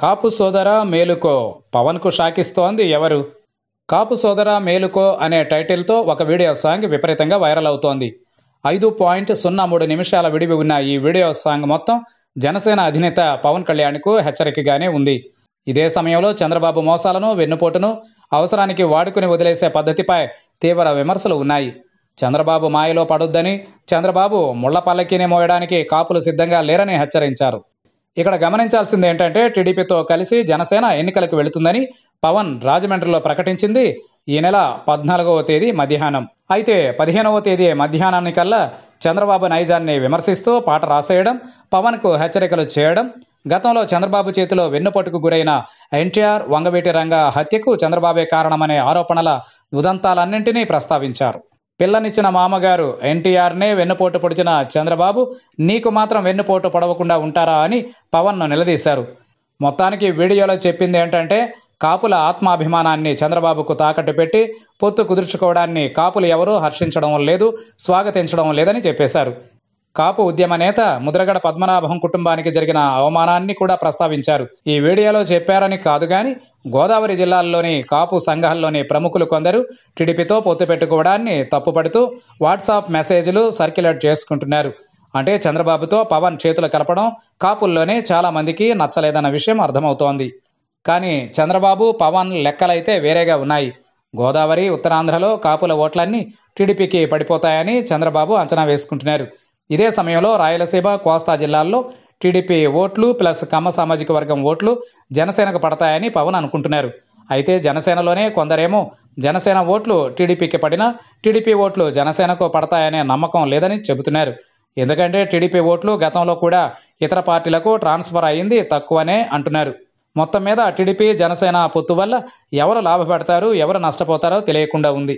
కాపు సోదర మేలుకో పవన్కు షాకిస్తోంది ఎవరు? కాపు సోదర మేలుకో అనే టైటిల్తో ఒక వీడియో సాంగ్ విపరీతంగా వైరల్ అవుతోంది. ఐదు పాయింట్ సున్నా మూడు నిమిషాల విడివి ఉన్న ఈ వీడియో సాంగ్ మొత్తం జనసేన అధినేత పవన్ కళ్యాణ్కు హెచ్చరికగానే ఉంది. ఇదే సమయంలో చంద్రబాబు మోసాలను వెన్నుపోటును అవసరానికి వాడుకుని వదిలేసే పద్ధతిపై తీవ్ర విమర్శలు ఉన్నాయి. చంద్రబాబు మాయలో పడొద్దని చంద్రబాబు ముళ్ళ పల్లకీని మోయడానికి కాపులు సిద్ధంగా లేరని హెచ్చరించారు. ఇక్కడ గమనించాల్సింది ఏంటంటే టీడీపీతో కలిసి జనసేన ఎన్నికలకు వెళుతుందని పవన్ రాజమండ్రిలో ప్రకటించింది. ఈ నెల పద్నాలుగవ తేదీ మధ్యాహ్నం. అయితే పదిహేనవ తేదీ మధ్యాహ్నానికల్లా చంద్రబాబు నైజాన్ని విమర్శిస్తూ పాట రాసేయడం పవన్కు హెచ్చరికలు చేయడం గతంలో చంద్రబాబు చేతిలో వెన్నుపోటుకు గురైన ఎన్టీఆర్ వంగవీటి రంగ హత్యకు చంద్రబాబే కారణమనే ఆరోపణల ఉదంతాలన్నింటినీ ప్రస్తావించారు. పిల్లనిచ్చిన మామగారు ఎన్టీఆర్నే వెన్నుపోటు పొడిచిన చంద్రబాబు నీకు మాత్రం వెన్నుపోటు పొడవకుండా ఉంటారా అని పవన్ను నిలదీశారు. మొత్తానికి వీడియోలో చెప్పింది ఏంటంటే కాపుల ఆత్మాభిమానాన్ని చంద్రబాబుకు తాకట్టు పెట్టి పొత్తు కుదుర్చుకోవడాన్ని కాపులు ఎవరూ హర్షించడం లేదు స్వాగతించడం లేదని చెప్పేశారు. కాపు ఉద్యమ నేత ముద్రగడ పద్మనాభం కుటుంబానికి జరిగిన అవమానాన్ని కూడా ప్రస్తావించారు. ఈ వీడియోలో చెప్పారని కాదు గాని గోదావరి జిల్లాల్లోని కాపు సంఘాల్లోని ప్రముఖులు కొందరు టీడీపీతో పొత్తు పెట్టుకోవడాన్ని తప్పుపడుతూ వాట్సాప్ మెసేజ్లు సర్క్యులేట్ చేసుకుంటున్నారు. అంటే చంద్రబాబుతో పవన్ చేతులు కలపడం కాపుల్లోనే చాలామందికి నచ్చలేదన్న విషయం అర్థమవుతోంది. కానీ చంద్రబాబు పవన్ లెక్కలైతే వేరేగా ఉన్నాయి. గోదావరి ఉత్తరాంధ్రలో కాపుల ఓట్లన్నీ టీడీపీకి పడిపోతాయని చంద్రబాబు అంచనా వేసుకుంటున్నారు. ఇదే సమయంలో రాయలసీమ కోస్తా జిల్లాల్లో టీడీపీ ఓట్లు ప్లస్ కమ్మ సామాజిక వర్గం ఓట్లు జనసేనకు పడతాయని పవన్ అనుకుంటున్నారు. అయితే జనసేనలోనే కొందరేమో జనసేన ఓట్లు టీడీపీకి పడినా టీడీపీ ఓట్లు జనసేనకు పడతాయనే నమ్మకం లేదని చెబుతున్నారు. ఎందుకంటే టీడీపీ ఓట్లు గతంలో కూడా ఇతర పార్టీలకు ట్రాన్స్ఫర్ అయింది తక్కువనే అంటున్నారు. మొత్తం మీద టీడీపీ జనసేన పొత్తు వల్ల ఎవరు లాభపడతారు ఎవరు నష్టపోతారో తెలియకుండా ఉంది.